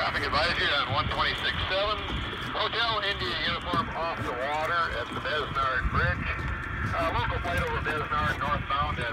traffic advisory on 126.7. Hotel India uniform off the water at the Besnard Bridge. Uh, local flight over Besnard northbound at